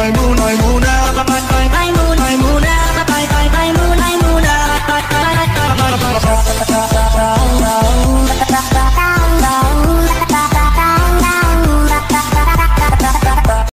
nói bu nói